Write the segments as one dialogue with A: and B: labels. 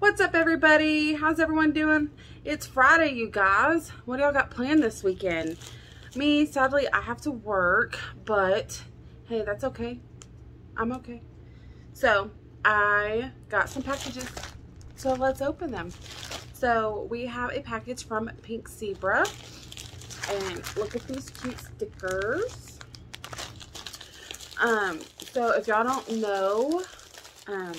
A: What's up everybody? How's everyone doing? It's Friday, you guys. What do y'all got planned this weekend? Me, sadly, I have to work, but hey, that's okay. I'm okay. So, I got some packages, so let's open them. So, we have a package from Pink Zebra, and look at these cute stickers. Um, so if y'all don't know um,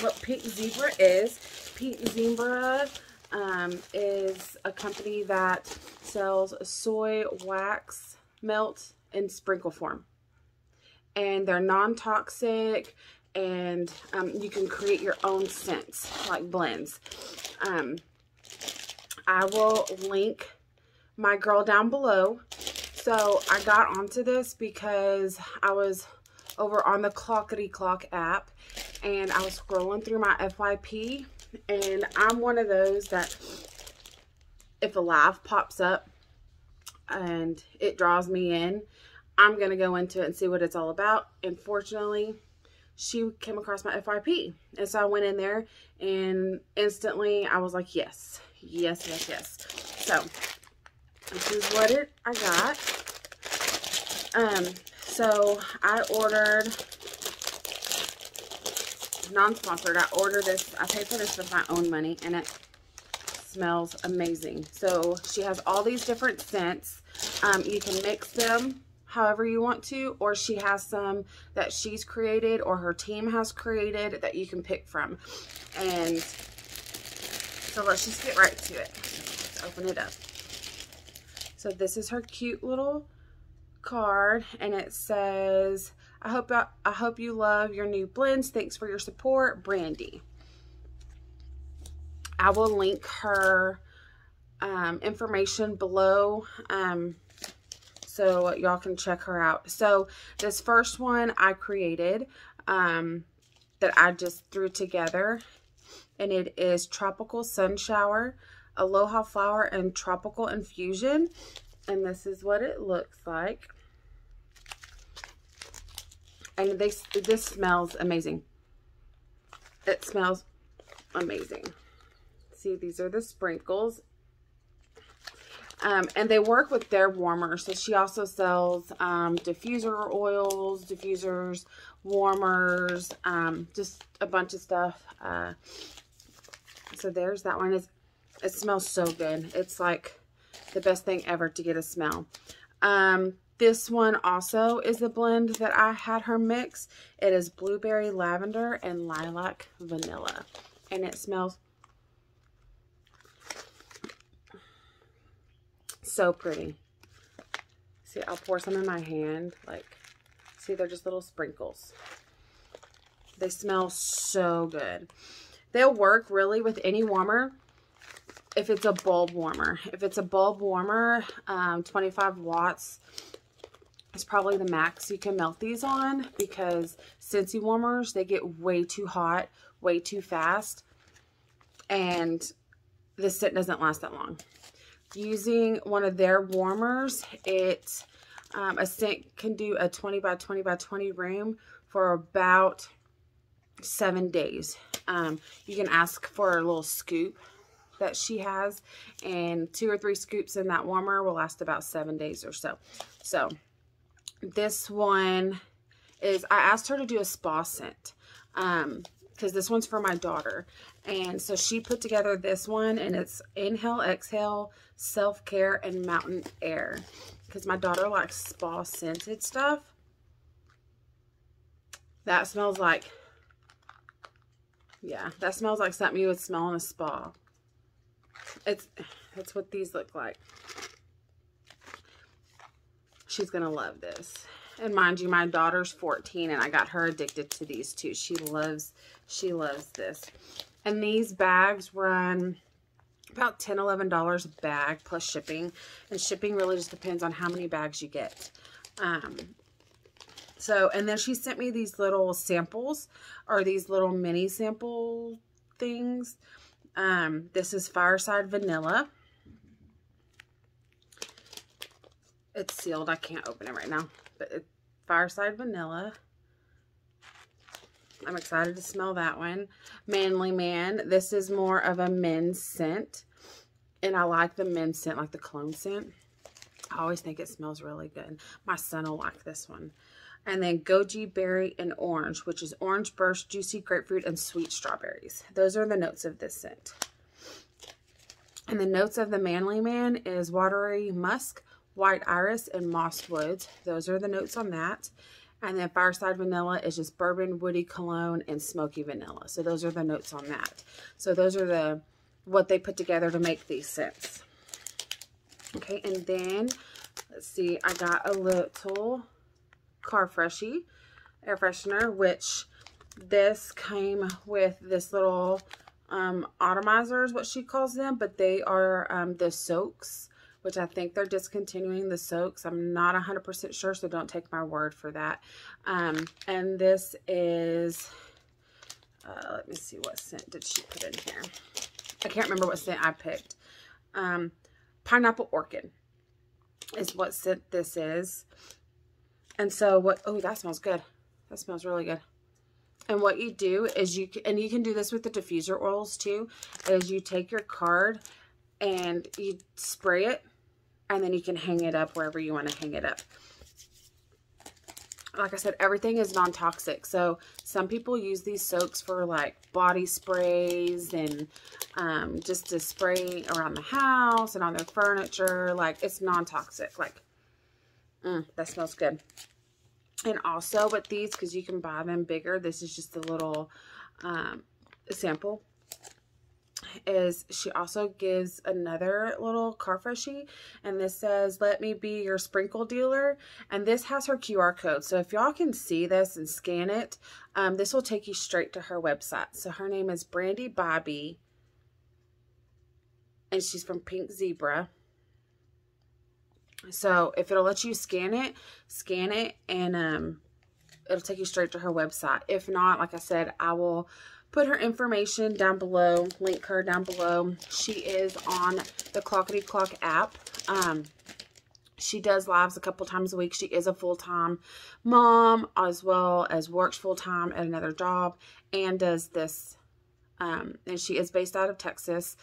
A: what Pink Zebra is, Pink Zebra um, is a company that sells soy wax melt in sprinkle form. And they're non-toxic and um, you can create your own scents, like blends. Um, I will link my girl down below. So I got onto this because I was over on the Clockety Clock app and I was scrolling through my FYP and I'm one of those that if a live pops up and it draws me in, I'm going to go into it and see what it's all about. And fortunately, she came across my FYP. And so I went in there and instantly I was like, yes, yes, yes, yes. So this is what it I got. Um, so I ordered non-sponsored. I ordered this. I paid for this with my own money, and it smells amazing. So she has all these different scents. Um, you can mix them however you want to, or she has some that she's created or her team has created that you can pick from. And so let's just get right to it. Let's open it up. So this is her cute little card, and it says, I hope I, I hope you love your new blends. Thanks for your support, Brandee. I will link her um, information below um, so y'all can check her out. So this first one I created um, that I just threw together and it is Tropical Sun Shower, Aloha Flower, and Tropical Infusion. And this is what it looks like. And they, this smells amazing. It smells amazing. See, these are the sprinkles. Um, and they work with their warmers. So she also sells um, diffuser oils, diffusers, warmers, um, just a bunch of stuff. Uh, so there's that one. It's, it smells so good. It's like the best thing ever to get a smell. Um, this one also is the blend that I had her mix. It is blueberry lavender and lilac vanilla. And it smells so pretty. See, I'll pour some in my hand. Like, see, they're just little sprinkles. They smell so good. They'll work really with any warmer if it's a bulb warmer. If it's a bulb warmer, um, 25 watts, is probably the max you can melt these on because Scentsy warmers, they get way too hot, way too fast, and the scent doesn't last that long. Using one of their warmers, it um, a scent can do a 20 by 20 by 20 room for about seven days. Um, you can ask for a little scoop that she has and two or three scoops in that warmer will last about seven days or so. So this one is, I asked her to do a spa scent um, because this one's for my daughter. And so she put together this one and it's inhale, exhale, self-care, and mountain air. Because my daughter likes spa scented stuff. That smells like, yeah, that smells like something you would smell in a spa. It's, that's what these look like she's going to love this. And mind you, my daughter's 14 and I got her addicted to these too. She loves, she loves this. And these bags run about $10, $11 a bag plus shipping. And shipping really just depends on how many bags you get. Um, so, and then she sent me these little samples or these little mini sample things. Um, this is Fireside Vanilla. It's sealed. I can't open it right now. But it's Fireside Vanilla. I'm excited to smell that one. Manly Man. This is more of a men's scent. And I like the men's scent, like the cologne scent. I always think it smells really good. My son will like this one. And then goji berry and orange, which is orange burst, juicy grapefruit, and sweet strawberries. Those are the notes of this scent. And the notes of the Manly Man is watery musk, white iris, and moss woods. Those are the notes on that. And then Fireside Vanilla is just bourbon, woody cologne, and smoky vanilla. So those are the notes on that. So those are the what they put together to make these scents. Okay, and then, let's see, I got a little car freshy air freshener, which this came with this little um, atomizer is what she calls them, but they are um, the soaks, which I think they're discontinuing the soaks. I'm not 100% sure, so don't take my word for that. Um, and this is, uh, let me see, what scent did she put in here? I can't remember what scent I picked. Um, pineapple orchid is what scent this is. And so what, oh, that smells good. That smells really good. And what you do is you, and you can do this with the diffuser oils too, is you take your card and you spray it and then you can hang it up wherever you want to hang it up. Like I said, everything is non-toxic. So some people use these soaks for like body sprays and um, just to spray around the house and on their furniture. Like it's non-toxic. Like, mm, that smells good. And also with these, because you can buy them bigger, this is just a little um, sample, is she also gives another little car freshie. And this says, let me be your sprinkle dealer. And this has her QR code. So if y'all can see this and scan it, um, this will take you straight to her website. So her name is Brandee Bybee. And she's from Pink Zebra. So if it'll let you scan it, scan it and um, it'll take you straight to her website. If not, like I said, I will put her information down below, link her down below. She is on the Clockety Clock app. Um, she does lives a couple times a week. She is a full-time mom as well as works full-time at another job and does this. Um, and she is based out of Texas.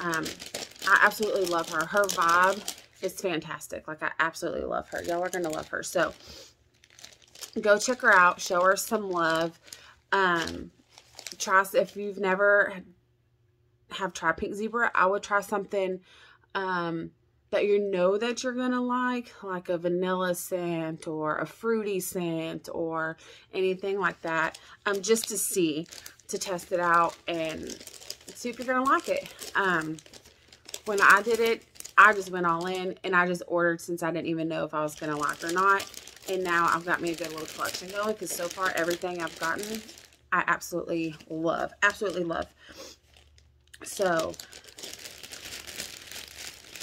A: Um, I absolutely love her. Her vibe is fantastic. Like, I absolutely love her. Y'all are going to love her. So, go check her out. Show her some love. Um, try, if you've never have tried Pink Zebra, I would try something um, that you know that you're going to like, like a vanilla scent or a fruity scent or anything like that, um, just to see, to test it out and see if you're going to like it. Um, when I did it, I just went all in and I just ordered since I didn't even know if I was going to like or not. And now I've got me a good little collection going because so far everything I've gotten, I absolutely love. Absolutely love. So,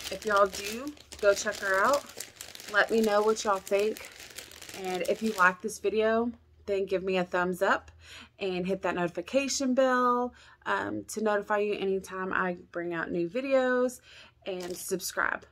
A: if y'all do, go check her out. Let me know what y'all think. And if you like this video, then give me a thumbs up and hit that notification bell um, to notify you anytime I bring out new videos and subscribe.